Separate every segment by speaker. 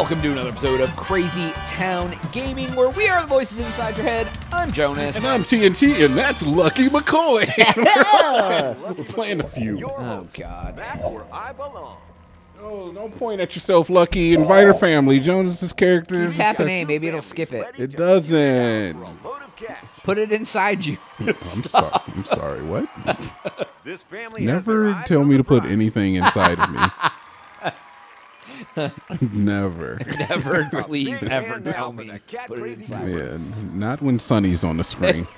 Speaker 1: Welcome to another episode of Crazy Town Gaming, where we are the voices inside your head. I'm Jonas.
Speaker 2: And I'm TNT, and that's Lucky McCoy.
Speaker 1: Yeah.
Speaker 2: We're playing a few.
Speaker 1: oh God.
Speaker 3: Back where I belong.
Speaker 2: Oh, don't point at yourself, Lucky. Invite her family. Jonas's character.
Speaker 1: Keep
Speaker 2: is-
Speaker 1: tapping A, maybe it'll skip it.
Speaker 2: It doesn't.
Speaker 3: For a load of cash.
Speaker 1: Put it inside you.
Speaker 2: I'm sorry. I'm sorry. What?
Speaker 3: This family
Speaker 2: Never tell me to put anything inside of me. Never.
Speaker 1: Never, please,
Speaker 3: big
Speaker 1: ever tell me.
Speaker 3: the
Speaker 1: to
Speaker 3: cat
Speaker 1: Put it
Speaker 3: crazy
Speaker 1: inside.
Speaker 2: Yeah, not when Sonny's on the screen.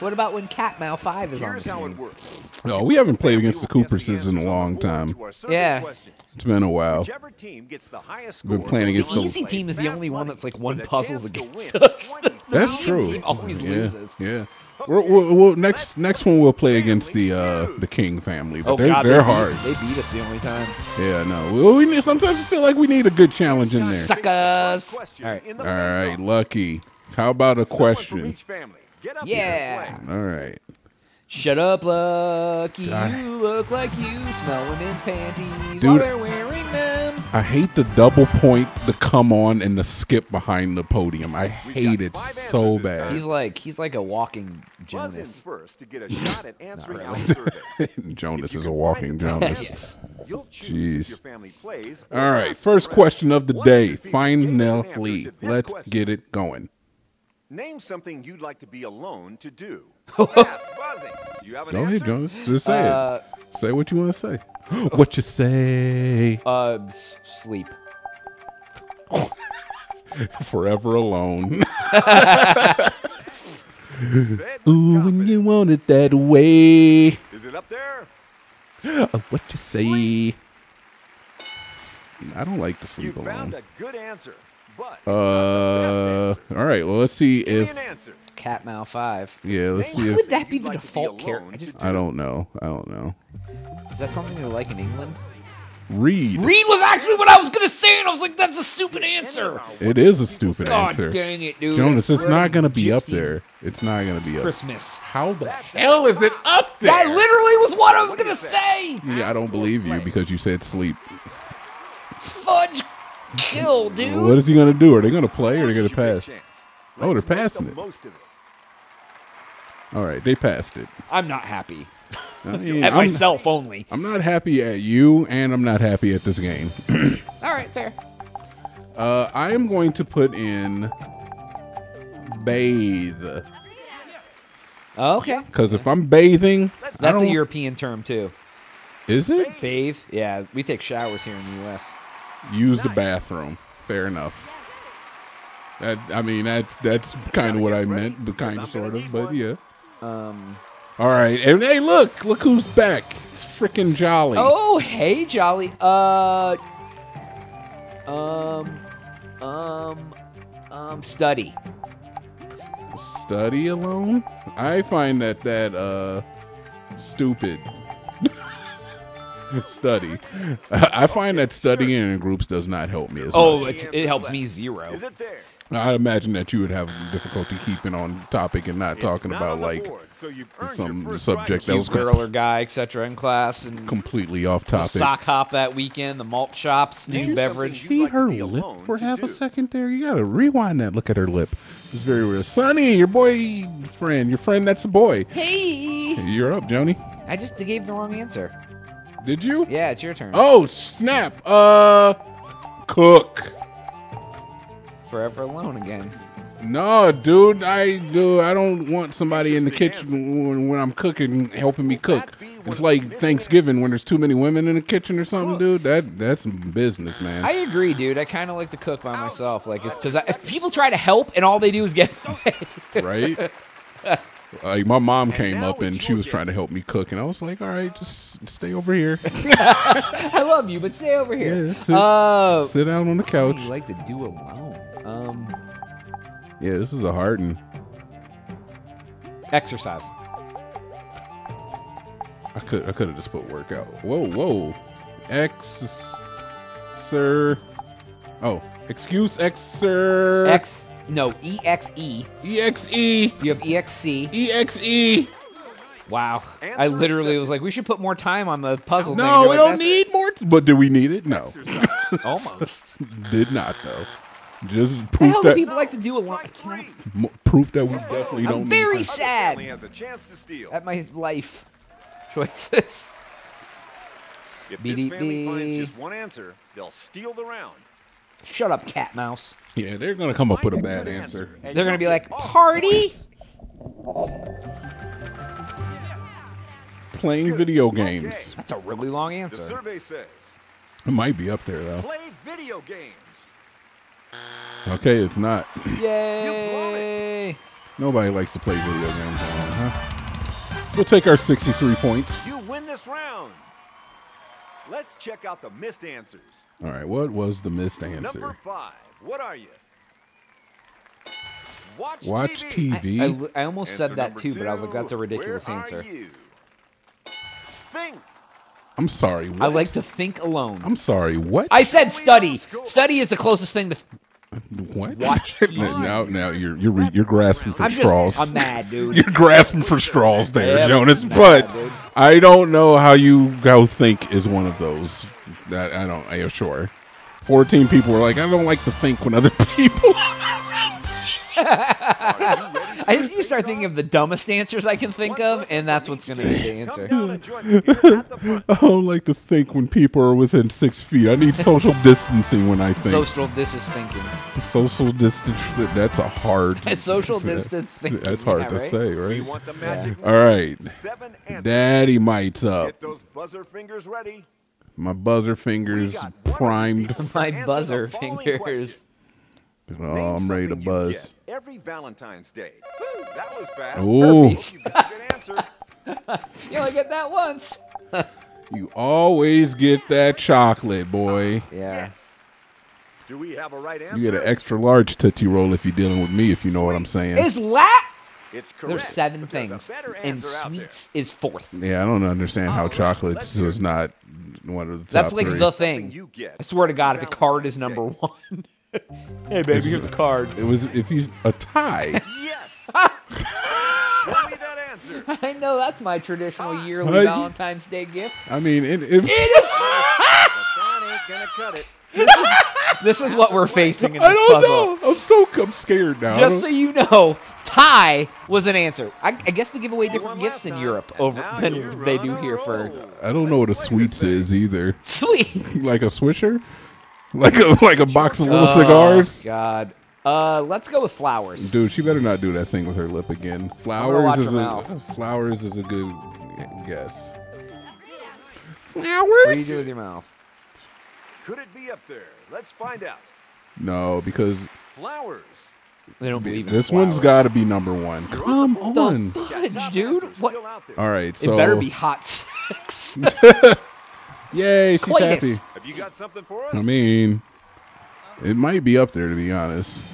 Speaker 1: What about when Cat Mal 5 is on the
Speaker 3: Here's how it
Speaker 1: screen?
Speaker 3: works.
Speaker 2: Oh, we haven't played against the
Speaker 3: Family will
Speaker 2: Cooperses in a long time.
Speaker 3: to our survey
Speaker 1: Yeah.
Speaker 3: questions.
Speaker 2: It's been a while.
Speaker 3: Team gets the highest
Speaker 2: Been playing against the-
Speaker 1: Easy team is the only one that's like
Speaker 3: for
Speaker 1: one puzzles against us.
Speaker 2: That's true.
Speaker 1: team always
Speaker 2: yeah,
Speaker 1: loses.
Speaker 2: Yeah. We're, we're, we're- next next one we'll play against the uh, the King family, but
Speaker 1: Oh
Speaker 2: they're
Speaker 1: God,
Speaker 2: they're
Speaker 1: they
Speaker 2: hard.
Speaker 1: Beat, they beat us the only time.
Speaker 2: Yeah, no. We, we need, sometimes I feel like we need a good challenge in there.
Speaker 1: Suckers.
Speaker 3: Question
Speaker 1: All right,
Speaker 2: all right, lucky. How about a
Speaker 3: Someone from
Speaker 2: question?
Speaker 3: each family. Get up
Speaker 1: Yeah.
Speaker 2: All right.
Speaker 1: Shut up, Lucky.
Speaker 2: I-
Speaker 1: You look like you smell women's panties
Speaker 2: Dude.
Speaker 1: while they're wearing them.
Speaker 2: I hate the double point, the come on, and the skip behind the podium. I hate it so bad.
Speaker 1: He's like he's like a walking Jonas.
Speaker 3: first to get a shot at answering our survey.
Speaker 2: Jonas is a walking
Speaker 3: find the top
Speaker 2: Jonas.
Speaker 3: answer,
Speaker 2: Jeez.
Speaker 3: if your family plays. or
Speaker 2: All right, first question of the
Speaker 3: One
Speaker 2: day.
Speaker 3: your people gave us an answer
Speaker 2: Finally, let's
Speaker 3: question.
Speaker 2: get it going.
Speaker 3: Name something you'd like to be alone to do. Fast, buzzing. You have an
Speaker 2: Go ahead,
Speaker 3: answer?
Speaker 2: Jonas. Just say
Speaker 1: Uh,
Speaker 2: it. Say what you want to say. what you say?
Speaker 1: uh, sleep.
Speaker 2: Forever alone. Ooh, when you want it that way.
Speaker 3: Is it up there?
Speaker 2: Uh, what you say? I don't like to
Speaker 3: You
Speaker 2: sleep
Speaker 3: found
Speaker 2: alone.
Speaker 3: a good answer, but
Speaker 2: Uh,
Speaker 3: not the best answer.
Speaker 2: all right. Well, let's see
Speaker 3: Give
Speaker 2: if.
Speaker 3: An.
Speaker 1: Cat Mal Five.
Speaker 2: Yeah, let's
Speaker 3: Name
Speaker 2: see
Speaker 1: Why
Speaker 2: if.
Speaker 1: would that be the
Speaker 3: like to be
Speaker 1: default
Speaker 3: alone
Speaker 1: character? I
Speaker 3: do.
Speaker 2: I don't know. I don't know.
Speaker 1: is that something they like in England?
Speaker 2: Reed.
Speaker 1: Reed was actually what I was gonna say, and I was like, that's a stupid answer.
Speaker 2: It is a stupid
Speaker 1: God
Speaker 2: answer.
Speaker 1: dang it, dude!
Speaker 2: Jonas,
Speaker 1: I
Speaker 2: it's not going to be up there. It's not going to be up.
Speaker 1: Christmas.
Speaker 2: How the hell is it up there?
Speaker 1: That literally was what I was
Speaker 3: What
Speaker 1: gonna
Speaker 3: you
Speaker 1: say.
Speaker 2: Yeah, I don't believe you because you said sleep.
Speaker 1: Fudge kill, dude.
Speaker 2: What is he going to do? Are they going to play or are they going to
Speaker 3: You take
Speaker 2: pass?
Speaker 3: Chance.
Speaker 2: Oh, they're
Speaker 3: Let's the
Speaker 2: passing it.
Speaker 3: Most of it.
Speaker 2: All right, they passed it.
Speaker 1: I'm not happy.
Speaker 2: I mean,
Speaker 1: At
Speaker 2: I'm,
Speaker 1: myself only.
Speaker 2: I'm not happy at you, and I'm not happy at this game.
Speaker 1: All right, fair.
Speaker 2: Uh, I am going to put in bathe
Speaker 1: Oh, okay.
Speaker 2: because if I'm bathing,
Speaker 1: That's a
Speaker 2: don't-
Speaker 1: European term too.
Speaker 2: Is it?
Speaker 1: Bathe. Yeah, we take showers here in the U.S.
Speaker 2: Use the bathroom. Fair enough. That I mean, that's that's kind of what I meant, but kind of sort of, but yeah.
Speaker 1: Um.
Speaker 2: All right, and hey, look, look who's back. It's freaking Jolly.
Speaker 1: Oh, hey, Jolly. Uh. Um. Um. Um. Study.
Speaker 2: Study alone? I find that that uh stupid. study. I find that studying in groups does not help me as
Speaker 1: Oh,
Speaker 2: much.
Speaker 1: Oh, it helps me zero.
Speaker 3: Is it there?
Speaker 2: I imagine that you would have difficulty keeping on topic and not
Speaker 3: It's
Speaker 2: talking
Speaker 3: not
Speaker 2: about like
Speaker 3: board, so
Speaker 2: some subject that was
Speaker 1: girl or guy, etc. in class, and
Speaker 2: completely off
Speaker 1: the
Speaker 2: topic.
Speaker 1: sock hop that weekend, the malt shops, new
Speaker 3: something
Speaker 1: beverage.
Speaker 2: See
Speaker 3: like
Speaker 2: her
Speaker 3: be
Speaker 2: lip for
Speaker 3: to
Speaker 2: half a second there. You gotta rewind that. Look at her lip. It's very weird. Sonny, your boy friend, your friend that's a boy.
Speaker 1: Hey,
Speaker 2: You're up, Joni.
Speaker 1: I just gave the wrong answer.
Speaker 2: Did you?
Speaker 1: Yeah, it's your turn.
Speaker 2: Oh snap! Uh, cook.
Speaker 1: Forever alone again.
Speaker 2: No, dude, I do. I don't want somebody in the
Speaker 3: Interesting
Speaker 2: kitchen when, when I'm cooking helping me cook.
Speaker 3: that be one
Speaker 2: It's like Thanksgiving when there's too many women in the kitchen or something,
Speaker 3: Cook.
Speaker 2: dude. That that's some business, man.
Speaker 1: I agree, dude. I kind of like to cook by myself. Like, it's because if people try to help and all they do is get
Speaker 2: right? Like my mom came
Speaker 3: now
Speaker 2: up and she was trying to help me cook, and I was like, "All right, just stay over here,
Speaker 1: I love you, but stay over here.
Speaker 2: Yeah, sit-
Speaker 1: uh,
Speaker 2: sit down on the couch."
Speaker 1: something you like to do alone. Um,
Speaker 2: Yeah, this is a hard one.
Speaker 1: exercise.
Speaker 2: I could I could have just put workout. Whoa, whoa, X, sir. Oh, excuse X, sir.
Speaker 1: X. No, E X E.
Speaker 2: E X E
Speaker 1: You have E X C.
Speaker 2: E X E.
Speaker 1: Wow. I literally was like, we should put more time on the puzzle.
Speaker 2: No,
Speaker 1: You're
Speaker 2: we
Speaker 1: like,
Speaker 2: don't need more. T- but do we need it? No.
Speaker 1: Almost.
Speaker 2: Did not though. Just
Speaker 1: the
Speaker 2: proof
Speaker 1: hell do
Speaker 2: that
Speaker 1: people like to do a lot?
Speaker 3: Strike three.
Speaker 2: proof that we definitely
Speaker 1: I'm
Speaker 2: don't.
Speaker 1: very
Speaker 2: need
Speaker 3: Other family
Speaker 1: sad
Speaker 3: has a chance to steal.
Speaker 1: at my life choices.
Speaker 3: If
Speaker 1: Beep,
Speaker 3: this family finds just one answer, they'll steal the round.
Speaker 1: Shut up, cat mouse.
Speaker 2: Yeah, they're gonna come up with a bad answer.
Speaker 1: They're gonna be like,
Speaker 3: all
Speaker 1: "Party?"
Speaker 2: Playing video games.
Speaker 1: That's a really long answer.
Speaker 3: The survey says,
Speaker 2: It might be up there though.
Speaker 3: play video games.
Speaker 2: Okay, it's not.
Speaker 1: Yay!
Speaker 2: Nobody likes to play video games alone, huh? We'll take our 63 points.
Speaker 3: You win this round. Let's check out the missed answers.
Speaker 2: All right, what was the missed answer?
Speaker 3: Number
Speaker 2: answer?
Speaker 3: five. What are you? Watch,
Speaker 2: Watch
Speaker 3: TV.
Speaker 2: TV.
Speaker 1: I, li- I almost
Speaker 3: Answer
Speaker 1: said that
Speaker 3: number
Speaker 1: too, but I was like, that's a ridiculous
Speaker 3: where
Speaker 1: answer.
Speaker 3: You? Think.
Speaker 2: I'm sorry. What?
Speaker 1: I like to think alone.
Speaker 2: I'm sorry. What?
Speaker 1: I said study. Study is the closest thing to.
Speaker 2: what?
Speaker 1: Watch
Speaker 2: now, now you're you're you're grasping for
Speaker 1: I'm just.
Speaker 2: straws.
Speaker 1: I'm mad, dude.
Speaker 2: You're grasping for straws there,
Speaker 1: Yeah,
Speaker 2: Jonas.
Speaker 1: I'm
Speaker 2: But
Speaker 1: dude.
Speaker 2: I don't know how you go think is one of those. That I don't. I am sure. Fourteen people were like, I don't like to think when other people.
Speaker 1: I just you start thinking of the dumbest answers I can think of, and that's what's going to be the answer.
Speaker 3: down and join me here at the front.
Speaker 2: I don't like to think when people are within six feet. I need social distancing when I think.
Speaker 1: Social distance thinking.
Speaker 2: Social distance. That's a hard.
Speaker 1: Social distance thinking,
Speaker 2: That's hard
Speaker 1: yeah,
Speaker 2: to
Speaker 1: right?
Speaker 2: say,
Speaker 3: Do you
Speaker 2: right?
Speaker 3: want the magic?
Speaker 2: All right.
Speaker 3: Seven.
Speaker 2: Daddy mites up.
Speaker 3: Get those buzzer fingers ready.
Speaker 2: My buzzer fingers
Speaker 3: We got one
Speaker 2: primed.
Speaker 1: My buzzer
Speaker 3: following
Speaker 1: fingers.
Speaker 3: Question.
Speaker 2: Oh,
Speaker 3: Name
Speaker 2: I'm ready to buzz.
Speaker 3: Every Valentine's Day. Whew, that was fast.
Speaker 2: Ooh.
Speaker 1: Herpes.
Speaker 3: You got a good answer.
Speaker 1: You only get that once.
Speaker 2: You always get that chocolate, boy.
Speaker 1: Yeah.
Speaker 3: Yes. Do we have a right answer?
Speaker 2: You get an extra large Tootsie Roll if you're dealing with me, if you know what I'm saying.
Speaker 1: Is lat?
Speaker 3: It's correct.
Speaker 1: There's seven
Speaker 3: but there's a
Speaker 1: things, and
Speaker 3: answer out there.
Speaker 1: sweets is fourth.
Speaker 2: Yeah, I don't understand how
Speaker 3: All right,
Speaker 2: chocolates
Speaker 3: let's
Speaker 2: was not one of the top
Speaker 1: That's like
Speaker 2: three.
Speaker 1: the thing.
Speaker 3: you get
Speaker 1: I swear to God, if
Speaker 3: every
Speaker 1: a card is number one. hey, baby, here's a card.
Speaker 2: It was if he's a tie.
Speaker 3: Yes. Show me that answer.
Speaker 1: I know that's my traditional
Speaker 3: Time.
Speaker 1: yearly
Speaker 2: Hey.
Speaker 1: Valentine's Day gift.
Speaker 2: I mean, it, if
Speaker 3: but ain't gonna cut it.
Speaker 1: This is what we're facing in this
Speaker 2: I
Speaker 1: this
Speaker 2: don't
Speaker 1: puzzle.
Speaker 2: know. I'm so I'm scared now. I
Speaker 1: Just
Speaker 2: don't-
Speaker 1: so you know, tie was an answer. I, I guess they give away different gifts in Europe over than they do
Speaker 3: a
Speaker 1: here for.
Speaker 2: I don't know what a
Speaker 3: Let's play this
Speaker 2: sweets is either.
Speaker 1: sweet.
Speaker 2: Like a swisher, like a like a box of little
Speaker 1: Oh,
Speaker 2: cigars.
Speaker 1: God. Uh, let's go with flowers.
Speaker 2: Dude, she better not do that thing with her lip again. Flowers is a
Speaker 1: mouth.
Speaker 2: flowers is a good guess.
Speaker 1: What do you do with your mouth?
Speaker 3: Could it be up there? Let's find out.
Speaker 2: No, because
Speaker 3: Flowers.
Speaker 1: They don't believe in
Speaker 2: this one's
Speaker 1: flowers.
Speaker 2: got to be number one. Come
Speaker 1: The
Speaker 2: on.
Speaker 1: fudge, dude. What?
Speaker 3: Still out there.
Speaker 2: All right,
Speaker 1: It better be hot sex.
Speaker 2: Yay, she's
Speaker 1: Coitus.
Speaker 2: happy.
Speaker 3: Have you got something for us?
Speaker 2: I mean, it might be up there to be honest.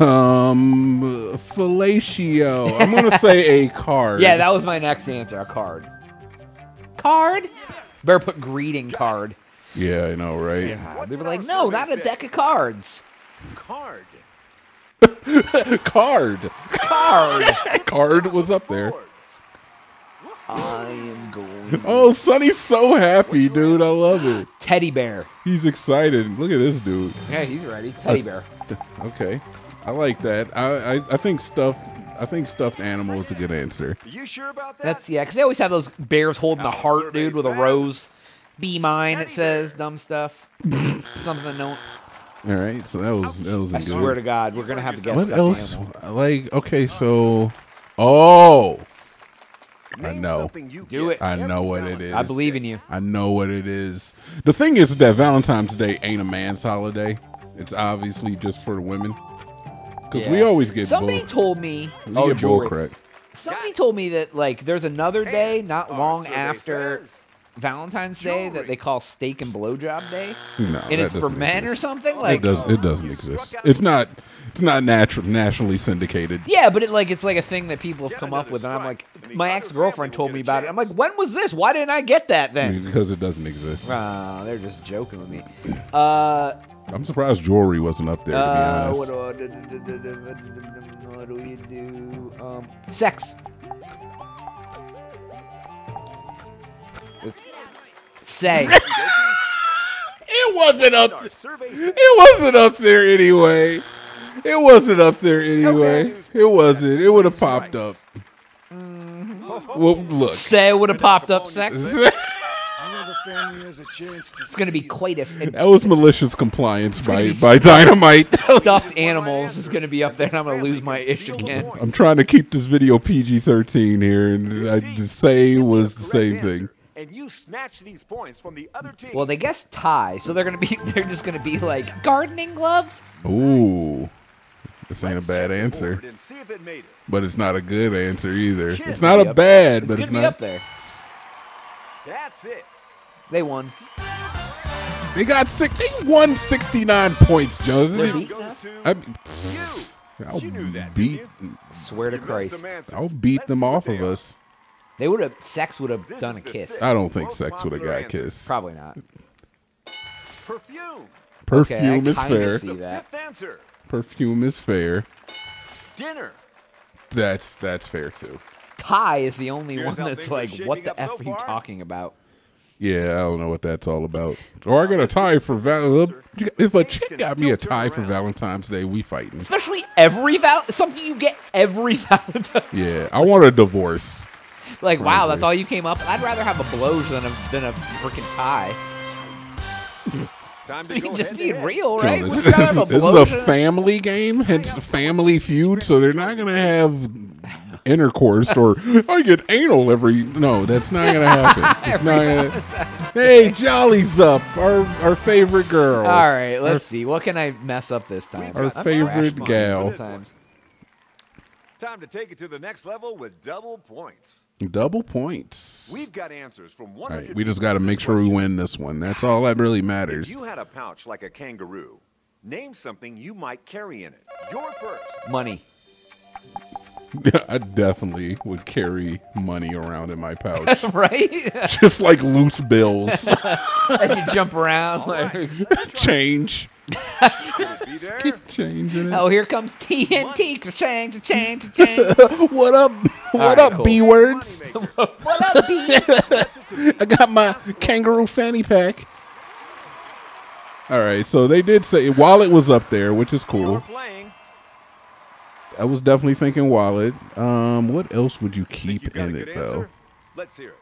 Speaker 2: Um, fellatio. I'm gonna say a card.
Speaker 1: yeah, that was my next answer. A card. Card. Better put greeting card.
Speaker 2: Yeah, I know, right?
Speaker 1: Yeah, they were like, no, not a deck of cards.
Speaker 3: Card.
Speaker 2: Card.
Speaker 1: Card.
Speaker 2: Card was up there.
Speaker 3: Board.
Speaker 1: I am going.
Speaker 2: Oh, Sonny's so happy, dude. I love it.
Speaker 1: Teddy bear.
Speaker 2: He's excited. Look at this dude.
Speaker 1: Yeah, he's ready. Teddy bear.
Speaker 2: Okay, I like that. I I, I think stuff. I think stuffed animal is a good answer.
Speaker 3: Are you sure about that?
Speaker 1: That's yeah, because they always have those bears holding a
Speaker 3: Our
Speaker 1: heart,
Speaker 3: survey
Speaker 1: dude, with a rose. Be mine, it says.
Speaker 3: bear.
Speaker 1: Dumb stuff. Something no.
Speaker 2: All right, so that was that was a
Speaker 1: I
Speaker 2: good.
Speaker 1: swear to God, we're gonna have to guess
Speaker 2: What
Speaker 1: stuffed
Speaker 2: else?
Speaker 1: animal.
Speaker 2: Like okay, so oh, I know.
Speaker 3: you
Speaker 1: Do it.
Speaker 2: I know what it is.
Speaker 1: I believe in you.
Speaker 2: I know what it is. The thing is that Valentine's Day ain't a man's holiday. It's obviously just for the women. Because we always get
Speaker 1: Somebody
Speaker 2: bull,
Speaker 1: told me.
Speaker 2: we
Speaker 1: oh,
Speaker 2: get bull
Speaker 1: Jory.
Speaker 2: crap.
Speaker 1: Somebody told me that like there's another day not long after
Speaker 3: says-
Speaker 1: Valentine's Day that they call Steak and Blowjob Day,
Speaker 2: No,
Speaker 1: and
Speaker 2: that
Speaker 1: it's for
Speaker 2: doesn't
Speaker 1: men or something. Like,
Speaker 2: It does. It doesn't exist. It's not. It's not natural, nationally syndicated.
Speaker 1: yeah, but it like it's like a thing that people have
Speaker 3: Get
Speaker 1: come up
Speaker 3: another
Speaker 1: with, and I'm like,
Speaker 3: strike, and the
Speaker 1: my
Speaker 3: other
Speaker 1: ex girlfriend
Speaker 3: family will
Speaker 1: told me
Speaker 3: get a
Speaker 1: about it. I'm like,
Speaker 3: chance.
Speaker 1: when was this? Why didn't I get that then?
Speaker 2: Because it doesn't exist.
Speaker 1: Ah, they're just joking with me. Uh,
Speaker 2: I'm surprised jewelry wasn't up there. To
Speaker 1: uh,
Speaker 2: be
Speaker 1: what
Speaker 2: honest.
Speaker 1: do, what do you do? Um, sex. It's- say.
Speaker 2: It wasn't up.
Speaker 3: Our survey
Speaker 2: It wasn't up there anyway. It wasn't up there anyway. It wasn't. It would have popped up. Mm-hmm. Well, look.
Speaker 1: say would have popped up sex.
Speaker 2: that
Speaker 4: Another family has a chance to
Speaker 1: It's gonna be coitus and
Speaker 2: was malicious compliance by by. Dinomight.
Speaker 1: stuffed animals is gonna be up there, and I'm gonna lose my ish again.
Speaker 2: I'm trying to keep this video PG-13 here, and I just say was the same thing.
Speaker 3: And you snatch these points from the other team.
Speaker 1: Well, they guess tie, so they're gonna be they're just gonna be like gardening gloves.
Speaker 2: Ooh, this ain't a
Speaker 3: Let's
Speaker 2: bad answer,
Speaker 3: board And see if it it.
Speaker 2: but it's not a good answer either. It's
Speaker 1: It's
Speaker 2: not a bad,
Speaker 1: It's
Speaker 2: but
Speaker 1: gonna
Speaker 2: it's not.
Speaker 1: up there.
Speaker 3: That's it.
Speaker 1: They won.
Speaker 2: They got six. They won 69 points, Jones.
Speaker 1: They're
Speaker 3: Now
Speaker 1: beat
Speaker 3: goes
Speaker 1: enough?
Speaker 3: to
Speaker 2: I,
Speaker 3: you.
Speaker 2: I'll
Speaker 3: You knew
Speaker 2: beat.
Speaker 3: didn't
Speaker 1: Swear to Christ.
Speaker 2: I'll beat
Speaker 3: Let's
Speaker 2: them off of us.
Speaker 1: they would have sex would have done a kiss.
Speaker 2: I don't think sex would have
Speaker 3: popular
Speaker 2: got
Speaker 3: answer.
Speaker 2: kissed.
Speaker 1: Probably not.
Speaker 3: Perfume.
Speaker 2: Perfume
Speaker 1: Okay, I
Speaker 2: is
Speaker 1: kinda
Speaker 2: fair.
Speaker 1: See
Speaker 3: The
Speaker 1: that.
Speaker 3: fifth answer.
Speaker 2: Perfume is fair.
Speaker 3: Dinner.
Speaker 2: That's that's fair too.
Speaker 1: Tie is the only
Speaker 3: Here's
Speaker 1: one that's like, what the
Speaker 3: up
Speaker 1: f
Speaker 3: so
Speaker 1: are you
Speaker 3: far.
Speaker 1: talking about?
Speaker 2: Yeah, I don't know what that's all about. Or I got a tie for val. Uh, if a chick got me a tie for. Valentine's Day, we fighting.
Speaker 1: Especially every val something you get every Valentine's.
Speaker 2: Yeah, I want a divorce.
Speaker 1: Like, wow, that's all you came up. I'd rather have a bloge than a than a freaking tie.
Speaker 3: Time to
Speaker 1: You
Speaker 3: go
Speaker 1: just be real,
Speaker 2: Joe,
Speaker 1: right?
Speaker 2: this,
Speaker 1: Would you rather a
Speaker 2: this is a family game, hence the family feud. So they're not gonna have intercourse or I get anal every. No, that's not gonna happen. It's not gonna, hey, Jolly's up, our our favorite girl.
Speaker 1: All right, let's see. What can I mess up this time?
Speaker 2: Our
Speaker 1: I'm
Speaker 2: favorite gal.
Speaker 1: Sometimes.
Speaker 3: Time to take it to the next level with double points.
Speaker 2: Double points.
Speaker 3: We've got answers from
Speaker 2: All
Speaker 3: 100
Speaker 2: right, we just got to
Speaker 3: to
Speaker 2: make
Speaker 3: this
Speaker 2: sure we win this one. That's all that really matters.
Speaker 3: If
Speaker 2: matters.
Speaker 3: you had a pouch like a kangaroo, name something you might carry in it. You're first.
Speaker 1: Money.
Speaker 2: I definitely would carry money around in my pouch,
Speaker 1: right?
Speaker 2: just like loose bills,
Speaker 1: As you jump around. like,
Speaker 2: change,
Speaker 3: Could it be there?
Speaker 2: change in it.
Speaker 1: oh, here comes TNT. Cha-ching, cha-ching, cha-ching.
Speaker 2: what up? What
Speaker 1: right,
Speaker 2: up,
Speaker 1: cool.
Speaker 2: B words?
Speaker 1: What up, bees?
Speaker 3: That's it to
Speaker 2: I got my kangaroo fanny pack. All right, so they did say wallet was up there, which is
Speaker 3: You're
Speaker 2: cool.
Speaker 3: playing.
Speaker 2: I was definitely thinking wallet. Um, what else would you keep
Speaker 3: you've got a
Speaker 2: in
Speaker 3: good
Speaker 2: it though?
Speaker 3: answer? Let's hear it.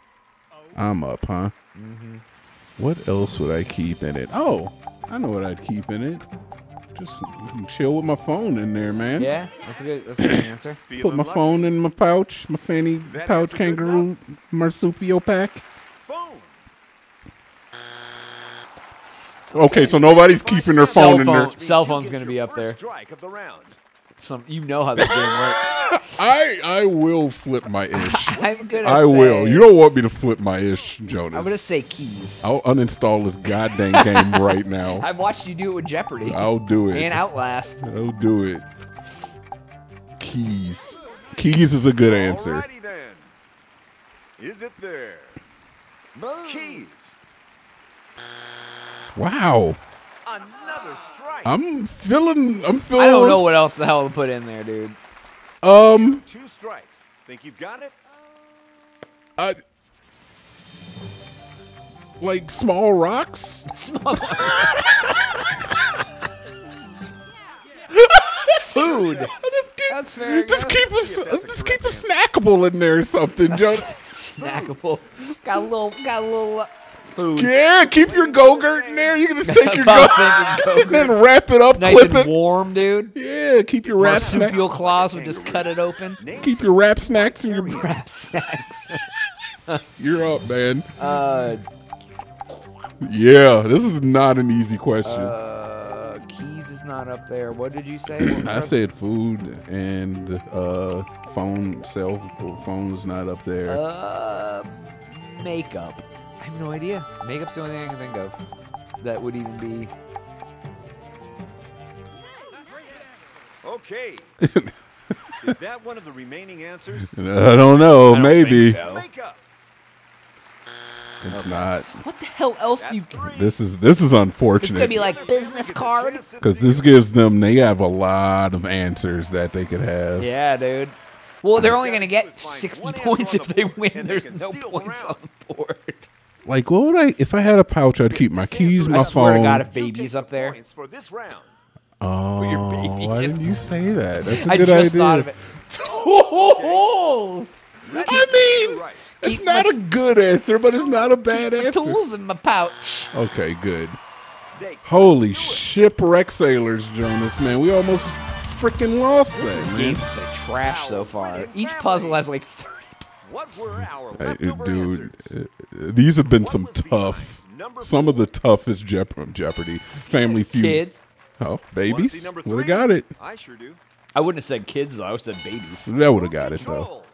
Speaker 2: I'm up, huh?
Speaker 1: Mm-hmm.
Speaker 2: What else would I keep in it? Oh, I know what I'd keep in it. Just chill with my phone in there, man.
Speaker 1: Yeah, that's a good. That's a good answer.
Speaker 2: Put
Speaker 3: Feeling
Speaker 2: my
Speaker 3: lucky?
Speaker 2: phone in my pouch, my fanny pouch kangaroo marsupial pack.
Speaker 3: Phone.
Speaker 2: Okay, so nobody's keeping their
Speaker 1: Cell
Speaker 2: phone in there.
Speaker 1: Cell phone's gonna be up
Speaker 3: first
Speaker 1: there.
Speaker 3: Strike of the round.
Speaker 1: Some, you know how this game works.
Speaker 2: I I will flip my ish.
Speaker 1: I'm gonna.
Speaker 2: I
Speaker 1: say,
Speaker 2: will. You don't want me to flip my ish, Jonas.
Speaker 1: I'm gonna say keys.
Speaker 2: I'll uninstall this goddamn game right now.
Speaker 1: I've watched you do it with Jeopardy
Speaker 2: I'll do it.
Speaker 1: and Outlast.
Speaker 2: I'll do it. Keys. Keys is a good answer.
Speaker 3: Alrighty then. Is it there? Keys.
Speaker 2: Wow.
Speaker 3: Another strike.
Speaker 2: I'm feeling. I'm feeling.
Speaker 1: I don't know what else the hell to put in there, dude.
Speaker 2: Um.
Speaker 3: Two strikes. Think you've got it?
Speaker 2: I, like small rocks. Small.
Speaker 1: Food.
Speaker 2: Just keep,
Speaker 1: That's very
Speaker 2: just keep a,
Speaker 3: See if that's the
Speaker 2: just keep a snackable in there or something, Joe.
Speaker 1: Snackable. Got a little. Got a little. Food.
Speaker 2: Yeah, keep your go-gurt in there. You can just take your go
Speaker 1: what I was thinking,
Speaker 2: and then wrap it up,
Speaker 1: Nice
Speaker 2: clip
Speaker 1: and
Speaker 2: it.
Speaker 1: warm, dude.
Speaker 2: Yeah, keep your wrap snack.
Speaker 1: Marsupial claws would just cut it open.
Speaker 2: Keep your wrap snacks and your.
Speaker 1: Wrap snacks.
Speaker 2: You're up, man.
Speaker 1: Uh,
Speaker 2: Yeah, this is not an easy question.
Speaker 1: uh, keys is not up there. What did you say?
Speaker 2: I said food and uh, phone. Cell phone is not up there.
Speaker 1: Uh, makeup. I have no idea. Makeup's the only thing I can think of that would even be.
Speaker 3: Okay. Is that one of the remaining answers?
Speaker 2: I don't know.
Speaker 1: I don't
Speaker 2: maybe
Speaker 1: think so.
Speaker 3: Makeup.
Speaker 2: it's not.
Speaker 1: What the hell else do you?
Speaker 3: Three.
Speaker 2: This is this is unfortunate.
Speaker 1: It's
Speaker 2: unfortunate.
Speaker 1: gonna be like business card.
Speaker 2: Because this gives them, they have a lot of answers that they could have.
Speaker 1: Yeah, dude. Well, they're only gonna get 60 points if they win. There's no
Speaker 3: steal
Speaker 1: points on the board.
Speaker 2: Like, what would I? If I had a pouch, I'd keep my keys, my
Speaker 1: I swear to
Speaker 2: phone.
Speaker 1: God, if
Speaker 3: You
Speaker 1: baby's up there.
Speaker 3: points for this round.
Speaker 2: oh,
Speaker 1: your baby
Speaker 2: why didn't you say that? That's a
Speaker 1: I
Speaker 2: good
Speaker 1: just
Speaker 2: idea.
Speaker 1: thought of it.
Speaker 2: Tools. I mean,
Speaker 3: Right.
Speaker 2: it's
Speaker 1: Keep
Speaker 2: not a good answer, but it's not a bad answer.
Speaker 1: Tools in my pouch.
Speaker 2: Okay, good. Holy shipwreck sailors, Jonas, man. We almost freaking lost
Speaker 1: This
Speaker 2: that, man.
Speaker 1: game's trash so far. Each puzzle has like 30
Speaker 3: What were our leftover
Speaker 2: dude,
Speaker 3: answers?
Speaker 2: uh, these have been
Speaker 3: What
Speaker 2: some tough,
Speaker 3: behind number
Speaker 2: some of the toughest Jeop- Jeopardy, Family Feud.
Speaker 1: kids.
Speaker 2: Oh, babies. Would have got it.
Speaker 3: I sure do.
Speaker 1: I wouldn't have said kids though. I would have said babies.
Speaker 2: That would have got it though.
Speaker 3: Control.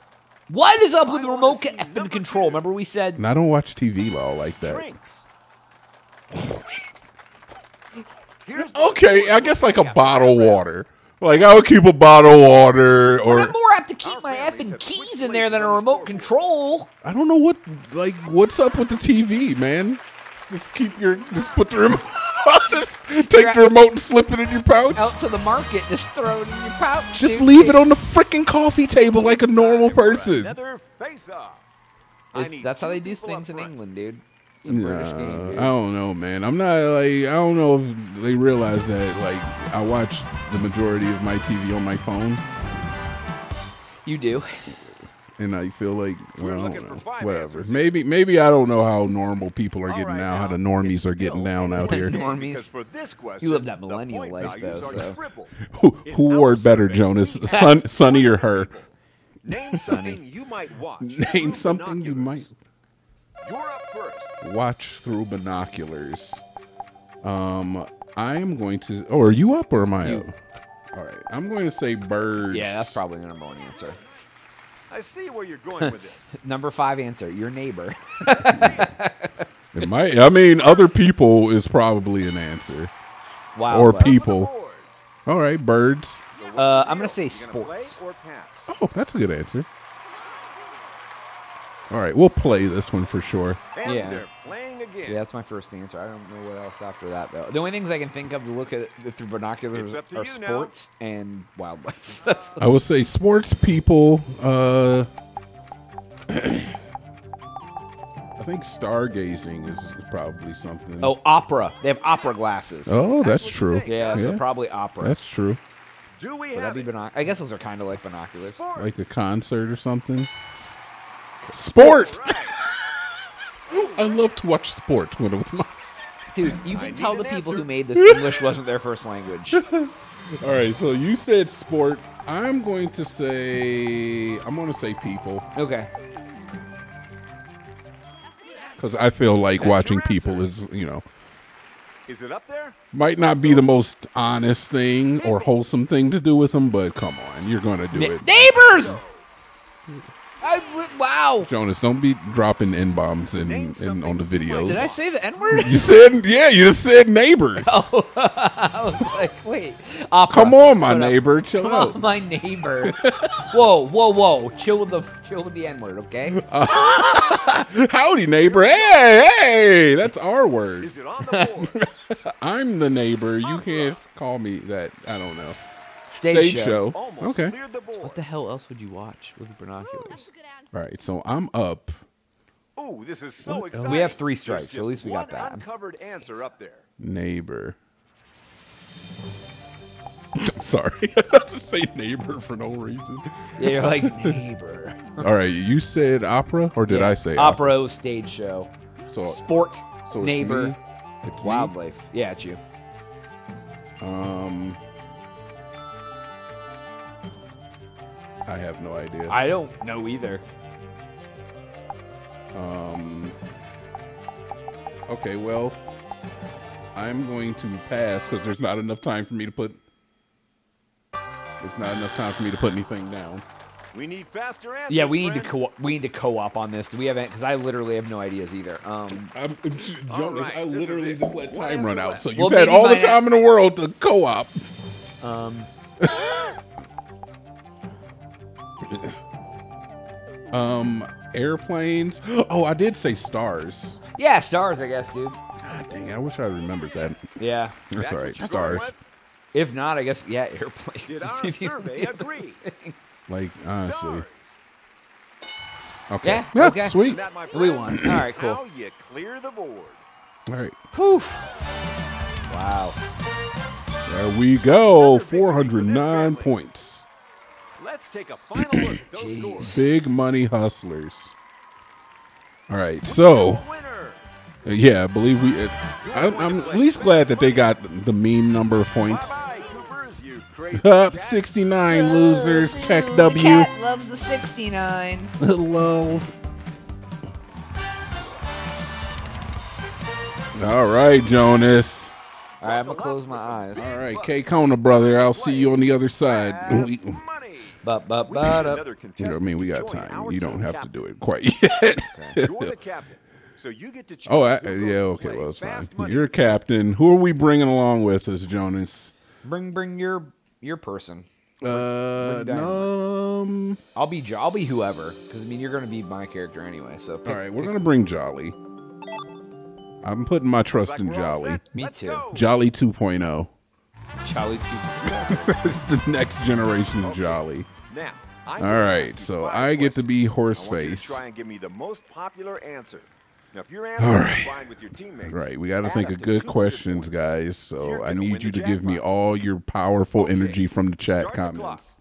Speaker 1: What is up with the remote ca- effing control?
Speaker 3: two.
Speaker 1: Remember we said
Speaker 2: And I don't watch TV law like that.
Speaker 3: Drinks. Here's
Speaker 2: Okay, I guess like a bottle
Speaker 3: right, right.
Speaker 2: water. Like I would keep a bottle of water,
Speaker 1: I'm
Speaker 2: or
Speaker 1: more apt to keep my
Speaker 3: families
Speaker 1: effing keys in there than a
Speaker 3: places on the
Speaker 1: remote control.
Speaker 2: I don't know what like what's up with the TV, man. Just keep your just put the remote. just take the remote and slip it in your pouch.
Speaker 1: Out to the market, just throw it in your pouch.
Speaker 2: Just
Speaker 1: dude.
Speaker 2: leave it on the freaking coffee table like a normal person.
Speaker 3: Another face-off. I
Speaker 1: It's,
Speaker 3: need
Speaker 1: that's how they do things in. England, dude. It's a British game, dude.
Speaker 2: I don't know, man. I'm not like I don't know if they realize that like I watch the majority of my TV on my phone,
Speaker 1: You do.
Speaker 2: and I feel like well, I don't know. whatever.
Speaker 3: answers.
Speaker 2: Maybe maybe I don't know how normal people are
Speaker 3: All
Speaker 2: getting
Speaker 3: right,
Speaker 2: down, how the normies are getting down out here.
Speaker 3: game,
Speaker 1: Normies.
Speaker 3: because for this question,
Speaker 1: live that millennial life, though, so.
Speaker 2: Who,
Speaker 3: In
Speaker 2: who wore it better, Jonas?
Speaker 3: we
Speaker 2: Son,
Speaker 3: asked
Speaker 2: Sonny or her?
Speaker 3: Name something you might watch.
Speaker 2: Name something you might.
Speaker 3: You're up first.
Speaker 2: Watch through binoculars. Um, I am going to. Oh, are you up or am I
Speaker 1: You.
Speaker 2: up? All right, I'm going to say birds.
Speaker 1: Yeah, that's probably the number one answer.
Speaker 3: I see where you're going with this.
Speaker 1: Number five answer, your neighbor.
Speaker 2: It might. I mean, other people is probably an answer.
Speaker 1: Wow.
Speaker 2: Or people. All right, birds.
Speaker 3: So
Speaker 1: Uh, I'm gonna say
Speaker 3: You gonna play
Speaker 1: sports.
Speaker 2: Oh, that's a good answer. All right, we'll play this one for sure.
Speaker 3: And
Speaker 1: Yeah.
Speaker 3: They're playing again.
Speaker 1: Yeah, that's my first answer. I don't know what else after that though. The only things I can think of to look at it through binoculars
Speaker 3: It's up to
Speaker 1: are
Speaker 3: you now.
Speaker 1: sports and wildlife. That's
Speaker 2: I would say sports people. Uh, I think stargazing is probably something.
Speaker 1: oh, opera. They have opera glasses.
Speaker 2: oh, that's
Speaker 3: That's
Speaker 2: true.
Speaker 3: think.
Speaker 1: yeah, so probably opera.
Speaker 2: that's true.
Speaker 3: Do we
Speaker 1: Would that
Speaker 3: have
Speaker 1: be
Speaker 3: it?
Speaker 1: binoc- I guess those are kind of like binoculars.
Speaker 3: Sports.
Speaker 2: Like a concert or something. Sport.
Speaker 3: Right.
Speaker 2: I love to watch sport when it's my.
Speaker 1: Dude, you can
Speaker 3: need
Speaker 1: tell
Speaker 3: an
Speaker 1: the people
Speaker 3: answer.
Speaker 1: who made this English wasn't their first language.
Speaker 2: All right, so you said sport. I'm going to say I'm going to say people
Speaker 1: Okay.
Speaker 2: because I feel like
Speaker 3: That's
Speaker 2: watching people is you know
Speaker 3: Is it up there?
Speaker 2: might not be the most honest thing or wholesome thing to do with them, but come on, you're going to do
Speaker 1: Ne-
Speaker 2: it.
Speaker 1: neighbors. I w- wow.
Speaker 2: Jonas, don't be dropping n bombs in, in on the videos.
Speaker 1: Did I say the N word?
Speaker 2: You said yeah. You just said neighbors.
Speaker 1: Oh, I was like, wait. Opera.
Speaker 2: Come on, my neighbor, chill
Speaker 1: Come
Speaker 2: out.
Speaker 1: on, my neighbor. whoa, whoa, whoa. Chill with the chill with the N word, okay?
Speaker 2: Howdy, neighbor. Hey, hey, that's our word.
Speaker 3: Is it on the board?
Speaker 2: I'm the neighbor. You can't call me that. I don't know.
Speaker 1: Stage,
Speaker 2: Stage show.
Speaker 3: Almost
Speaker 2: Okay.
Speaker 3: cleared the.
Speaker 1: What the hell else would you watch with binoculars?
Speaker 2: All right, so I'm up.
Speaker 3: Ooh, this is so exciting.
Speaker 1: We have three strikes, so at least we got
Speaker 3: one
Speaker 1: that.
Speaker 3: Uncovered answer up there.
Speaker 2: Neighbor. I'm sorry. I just say neighbor for no reason.
Speaker 1: Yeah, you're like neighbor.
Speaker 2: All right, you said opera, or did
Speaker 1: Yeah.
Speaker 2: I say
Speaker 1: opera? Stage show.
Speaker 2: So,
Speaker 1: Sport.
Speaker 2: so it's
Speaker 1: neighbor.
Speaker 2: me. It's me.
Speaker 1: Wildlife. Yeah, it's you.
Speaker 2: Um, I have no idea.
Speaker 1: I don't know either.
Speaker 2: Um. Okay, well, I'm going to pass because there's not enough time for me to put. There's not enough time for me to put anything down.
Speaker 3: We need faster answers.
Speaker 1: Yeah, we need to
Speaker 3: friend.
Speaker 1: co- we need to co-op on this. Do we have it? Because I literally have no ideas either. Um,
Speaker 2: I'm, Jonas,
Speaker 3: right,
Speaker 2: I literally just let time run out,
Speaker 3: left.
Speaker 2: so you've
Speaker 1: Well,
Speaker 2: had all the time in the world to co-op.
Speaker 1: um,
Speaker 2: Um, airplanes. Oh, I did say stars.
Speaker 1: yeah, stars, I guess, dude.
Speaker 2: God dang, I wish I remembered that.
Speaker 1: Yeah.
Speaker 2: That's,
Speaker 3: That's
Speaker 2: all
Speaker 3: what
Speaker 2: right.
Speaker 3: you're
Speaker 2: Stars.
Speaker 1: If not, I guess yeah, airplanes.
Speaker 3: Did our survey agree?
Speaker 2: Like honestly.
Speaker 3: Stars.
Speaker 2: Okay.
Speaker 1: Yeah,
Speaker 2: Yeah,
Speaker 1: okay.
Speaker 2: sweet.
Speaker 3: That, my
Speaker 1: We
Speaker 3: friends,
Speaker 1: won.
Speaker 3: is
Speaker 1: All right, cool.
Speaker 3: How you clear the board.
Speaker 2: All right.
Speaker 1: Poof. Wow.
Speaker 2: There we go.
Speaker 3: Another victory
Speaker 2: 409
Speaker 3: family.
Speaker 2: points.
Speaker 3: Let's take a final look at those scores.
Speaker 2: Big money hustlers. All right. So, uh, yeah, I believe we. Uh, I, I'm at least glad that they got the mean number of points.
Speaker 3: Bye-bye, Coopers, you crazy
Speaker 2: Up
Speaker 3: cats.
Speaker 2: 69 losers. Keck W.
Speaker 1: Cat loves the 69.
Speaker 2: Lol. All right, Jonas.
Speaker 1: All right, I'm gonna close my eyes.
Speaker 2: All right, K Kona, brother. I'll see you on the other side.
Speaker 3: Fast
Speaker 2: We-
Speaker 3: money.
Speaker 1: But but
Speaker 3: We
Speaker 1: but
Speaker 3: need
Speaker 1: up.
Speaker 3: another
Speaker 2: You know, I mean, we got time. You don't
Speaker 3: team
Speaker 2: have to do it quite yet.
Speaker 3: You're the captain, so you get to choose.
Speaker 2: oh, I,
Speaker 3: who
Speaker 2: yeah, okay, well, it's fine.
Speaker 3: Money.
Speaker 2: You're a captain. Who are we bringing along with us, Jonas?
Speaker 1: Bring bring your your person.
Speaker 2: Uh, um,
Speaker 1: I'll be Jo- I'll be whoever because I mean you're gonna be my character anyway. So pick,
Speaker 2: all right, we're
Speaker 1: pick-
Speaker 2: gonna bring Jolly. I'm putting my trust
Speaker 3: like
Speaker 2: in Jolly.
Speaker 1: Me
Speaker 3: Let's
Speaker 1: too.
Speaker 3: go.
Speaker 2: Jolly 2.0.
Speaker 1: Charlie. Two.
Speaker 2: It's the next generation of Jolly.
Speaker 3: Now, I'm
Speaker 2: All
Speaker 3: gonna
Speaker 2: right,
Speaker 3: ask you
Speaker 2: so
Speaker 3: five
Speaker 2: I get to be
Speaker 3: questions. I want you to
Speaker 2: Horseface.
Speaker 3: try and give me the most popular answer. Now, if your answer
Speaker 2: All
Speaker 3: is
Speaker 2: right.
Speaker 3: with your teammates,
Speaker 2: Right, we got to think of good questions,
Speaker 3: points.
Speaker 2: guys.
Speaker 3: You're
Speaker 2: So I need you to give me all your powerful
Speaker 3: Okay,
Speaker 2: energy from the chat
Speaker 3: start the
Speaker 2: comments.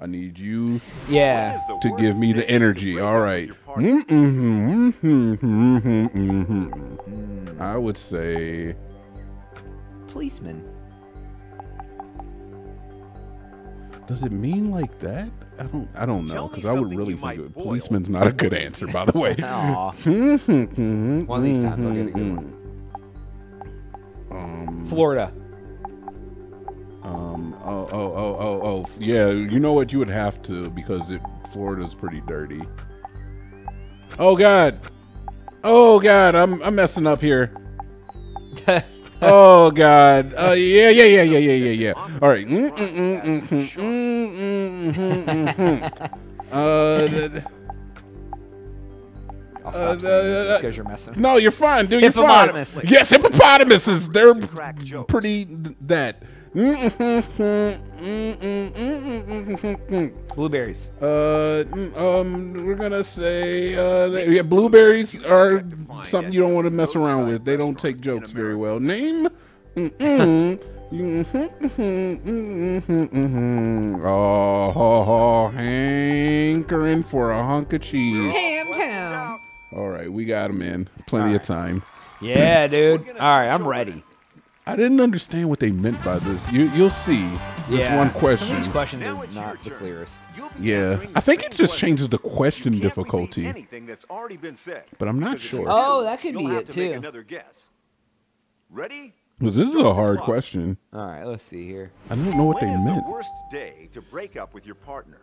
Speaker 2: I need you
Speaker 1: Yeah.
Speaker 3: When is the
Speaker 2: to give me the energy.
Speaker 3: All right.
Speaker 2: All
Speaker 3: up with
Speaker 2: right.
Speaker 3: your partner?
Speaker 2: Mm-mm-hmm, mm-hmm, mm-hmm, mm-hmm. I would say
Speaker 1: Policeman.
Speaker 2: Does it mean like that? I don't. I don't know because I would really think
Speaker 3: might
Speaker 2: it, policeman's not a good answer, by the way. One
Speaker 1: One of these times I'll get a good one.
Speaker 2: Um.
Speaker 1: Florida.
Speaker 2: Um. Oh. Oh. Oh. Oh. Oh. Yeah. You know what? You would have to because it Florida's pretty dirty. Oh God. Oh God. I'm I'm messing up here. oh God. Uh, yeah, yeah, yeah, yeah, yeah, yeah, yeah. All right. Uh, uh, no, you're fine, dude. You're fine. Yes,
Speaker 3: hippopotamuses—they're
Speaker 2: pretty that.
Speaker 1: Blueberries.
Speaker 2: Uh, um, we're gonna say uh, that, yeah, blueberries are
Speaker 3: expect to find
Speaker 2: something you don't want to mess around with. They don't take jokes very well. Name. Oh, ho, ho, hankering for a hunk of cheese.
Speaker 1: Hamtown.
Speaker 2: All right, we got him in. Plenty of time.
Speaker 1: Yeah, dude.
Speaker 3: gonna
Speaker 1: All right,
Speaker 3: start
Speaker 1: I'm
Speaker 3: your
Speaker 1: ready.
Speaker 2: I didn't understand what they meant by this. You, you'll see. This
Speaker 1: yeah.
Speaker 2: one
Speaker 1: Some of
Speaker 2: question.
Speaker 1: these questions
Speaker 3: Now
Speaker 1: are not the clearest.
Speaker 3: You'll be
Speaker 2: Yeah, I think it just changes the question
Speaker 3: You can't repeat
Speaker 2: difficulty.
Speaker 3: Anything that's already been said.
Speaker 2: But I'm not
Speaker 3: Because if you
Speaker 2: sure.
Speaker 1: Oh, that could
Speaker 3: you'll
Speaker 1: be it,
Speaker 3: to make
Speaker 1: too.
Speaker 3: Another guess. Ready?
Speaker 2: Because this is a hard question.
Speaker 1: All right, let's see here.
Speaker 2: I don't know what
Speaker 3: When
Speaker 2: they
Speaker 3: is
Speaker 2: meant.
Speaker 3: the worst day to break up with your partner?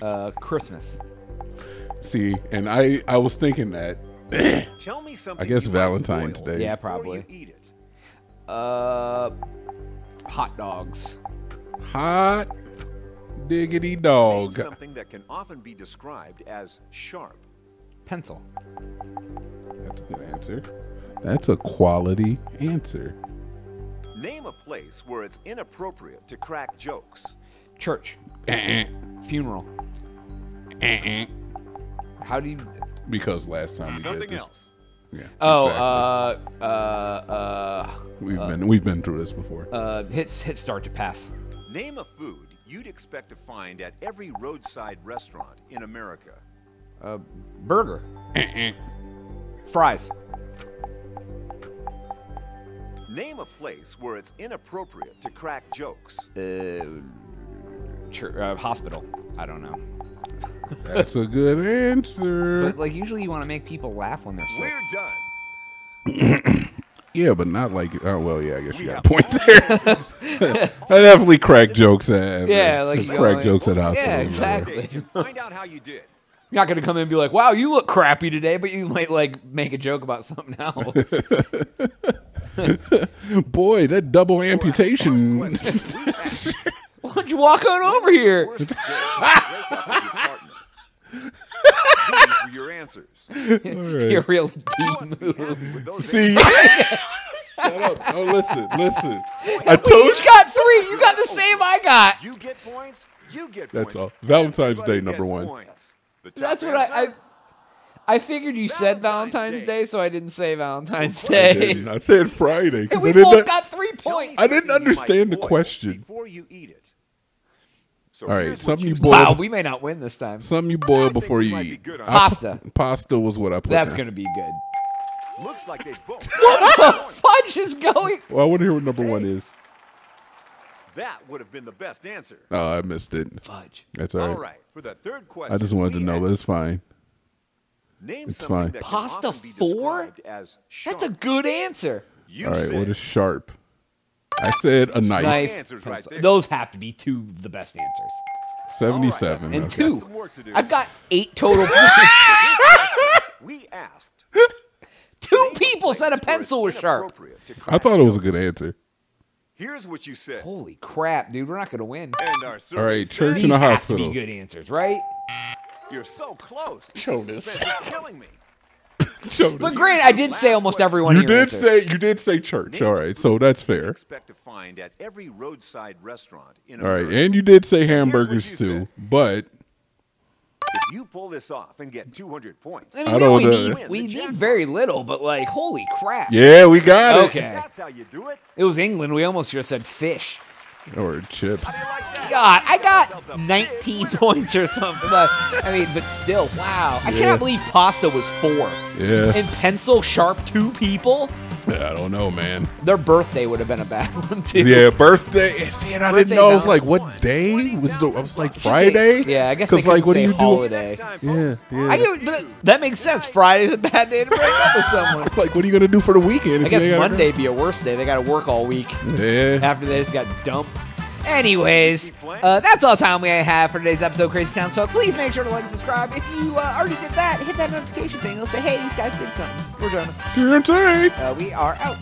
Speaker 1: Uh, Christmas.
Speaker 2: See, and I, I was thinking that.
Speaker 3: Tell me something.
Speaker 2: I guess Valentine's Day.
Speaker 1: Yeah,
Speaker 3: before
Speaker 1: probably.
Speaker 3: You eat it.
Speaker 1: Uh, hot dogs.
Speaker 2: Hot diggity
Speaker 3: Name
Speaker 2: dog.
Speaker 3: something that can often be described as sharp.
Speaker 1: Pencil.
Speaker 2: That's a good answer. That's a quality answer.
Speaker 3: Name a place where it's inappropriate to crack jokes.
Speaker 1: Church. Funeral. How do you?
Speaker 2: Because last time we
Speaker 3: Something
Speaker 2: did this.
Speaker 3: else.
Speaker 2: Yeah.
Speaker 1: Oh,
Speaker 2: exactly.
Speaker 1: uh, uh, uh,
Speaker 2: we've been we've been through this before.
Speaker 1: uh, hit hit start to pass.
Speaker 3: Name a food you'd expect to find at every roadside restaurant in America.
Speaker 1: Uh, burger. Fries.
Speaker 3: Name a place where it's inappropriate to crack jokes.
Speaker 1: Uh, chur uh, hospital. I don't know.
Speaker 2: That's a good answer.
Speaker 1: But like usually you want to make people laugh when they're sick.
Speaker 3: We're done.
Speaker 2: yeah, but not like. Oh well, yeah. I guess you
Speaker 3: We
Speaker 2: got a point there. I definitely crack jokes at.
Speaker 1: Yeah, like you go
Speaker 2: crack
Speaker 1: like-
Speaker 2: jokes at hospitals.
Speaker 3: Yeah, exactly. Find out how you did.
Speaker 1: You're not gonna come in and be like, "Wow, you look crappy today," but you might like make a joke about something else.
Speaker 2: Boy, that double amputation.
Speaker 3: First question we asked,
Speaker 1: Why don't you walk on over here?
Speaker 3: These were your answers.
Speaker 1: You're a real D
Speaker 3: Be
Speaker 1: move.
Speaker 3: happy with those
Speaker 2: See.
Speaker 3: answers.
Speaker 2: Shut up. Oh, listen, listen. I
Speaker 1: We
Speaker 2: told
Speaker 1: each got three. You got the same I got.
Speaker 3: You get points. You get
Speaker 2: That's
Speaker 3: points.
Speaker 2: all. Valentine's
Speaker 3: Everybody
Speaker 2: Day, number one.
Speaker 3: Points. The top
Speaker 1: That's what I, I. I figured you said
Speaker 3: Valentine's
Speaker 1: Valentine's
Speaker 3: Day.
Speaker 1: Day, so I didn't say Valentine's
Speaker 2: I,
Speaker 1: Day.
Speaker 2: didn't. I said Friday
Speaker 1: And
Speaker 2: because I
Speaker 1: we
Speaker 2: didn't.
Speaker 1: both got three points.
Speaker 2: I didn't
Speaker 3: something you might
Speaker 2: understand the question.
Speaker 3: Before you eat it. So
Speaker 2: All right, something you
Speaker 3: say.
Speaker 2: boil-
Speaker 1: Wow, we may not win this time.
Speaker 2: Something you boil
Speaker 3: think
Speaker 2: before you
Speaker 3: might be
Speaker 2: eat.
Speaker 3: good on
Speaker 2: I
Speaker 1: Pasta.
Speaker 2: pu- pasta was what I put.
Speaker 1: That's
Speaker 2: down.
Speaker 1: gonna be good.
Speaker 3: Looks like they both.
Speaker 1: Fudge is going.
Speaker 2: Well, I want to hear what number one is.
Speaker 3: that would have been the best answer.
Speaker 2: Oh, I missed it.
Speaker 1: Fudge.
Speaker 2: That's all right.
Speaker 3: All right, for the third question.
Speaker 2: I just wanted to know, but it's fine.
Speaker 3: Name
Speaker 2: it's
Speaker 3: something
Speaker 2: fine.
Speaker 3: that can
Speaker 1: Pasta
Speaker 3: be
Speaker 1: four?
Speaker 3: described As
Speaker 1: That's a good answer.
Speaker 3: You
Speaker 2: All right,
Speaker 3: said
Speaker 2: what is sharp? I said a knife.
Speaker 1: Knife.
Speaker 3: right
Speaker 1: Those have to be two of the best answers.
Speaker 2: Seventy-seven.
Speaker 1: And
Speaker 2: okay.
Speaker 1: two.
Speaker 3: some work to do.
Speaker 1: I've got eight total points.
Speaker 3: we asked.
Speaker 1: Two people said a pencil was sharp.
Speaker 2: I thought it was a good answer.
Speaker 3: Here's what you said.
Speaker 1: Holy crap, dude. We're not going to win.
Speaker 3: And our
Speaker 2: All right,
Speaker 3: survey
Speaker 2: church
Speaker 3: said
Speaker 2: in
Speaker 1: These have to
Speaker 2: hospital.
Speaker 1: be good answers, right?
Speaker 3: You're so close.
Speaker 2: Jonas.
Speaker 3: Suspense is killing me.
Speaker 2: Jonas.
Speaker 1: But granted, I did say almost every one
Speaker 2: you
Speaker 1: of
Speaker 2: did
Speaker 1: answers.
Speaker 2: say you did say church. All right, so that's fair.
Speaker 3: Expect to find at every roadside restaurant in
Speaker 2: All right, and you did say hamburgers too,
Speaker 3: said.
Speaker 2: but
Speaker 3: If you pull this off and get 200 points,
Speaker 1: I mean,
Speaker 2: I
Speaker 1: we
Speaker 2: don't
Speaker 1: only
Speaker 2: know.
Speaker 1: need, we need very little, but like, holy crap.
Speaker 2: yeah, we got it.
Speaker 1: Okay.
Speaker 3: that's how you do it.
Speaker 1: It was England. We almost just said fish.
Speaker 2: Or chips.
Speaker 1: God, I got 19 points or something. But, I mean, but still, wow. I
Speaker 2: Yeah.
Speaker 1: cannot believe pasta was four.
Speaker 2: Yeah.
Speaker 1: And pencil sharp two people.
Speaker 2: Yeah, I don't know, man.
Speaker 1: Their birthday would have been a bad one too.
Speaker 2: Yeah, birthday. See, and I didn't know. I was like, what day was the? I was like
Speaker 1: Just say-
Speaker 2: Friday.
Speaker 1: yeah, I guess they
Speaker 2: Because like,
Speaker 1: couldn't
Speaker 2: what do
Speaker 1: say
Speaker 2: you
Speaker 1: holiday.
Speaker 3: Next time,
Speaker 2: do?
Speaker 3: folks.
Speaker 2: Yeah, yeah.
Speaker 1: I get, but that makes sense. Friday's a bad day to break up with someone.
Speaker 2: like, what are you gonna do for the weekend?
Speaker 1: I
Speaker 2: if you ain't
Speaker 1: guess
Speaker 2: gotta
Speaker 1: Monday be a worse day. They got to work all week?
Speaker 2: Yeah.
Speaker 1: after they just got dumped. Anyways, uh, that's all the time we have for today's episode of Crazy Town Talk. Please make sure to like and subscribe. If you uh, already did that, hit that notification thing. It'll say, hey, these guys did something. We're Jonas.
Speaker 2: Guaranteed.
Speaker 1: Uh, we are out.